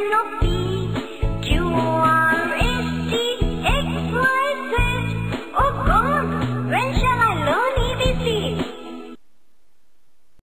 Pero